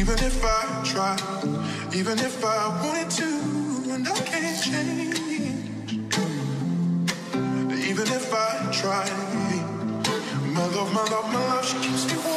Even if I try, even if I wanted to, and I can't change. Even if I try, my love, my love, my love, she keeps me.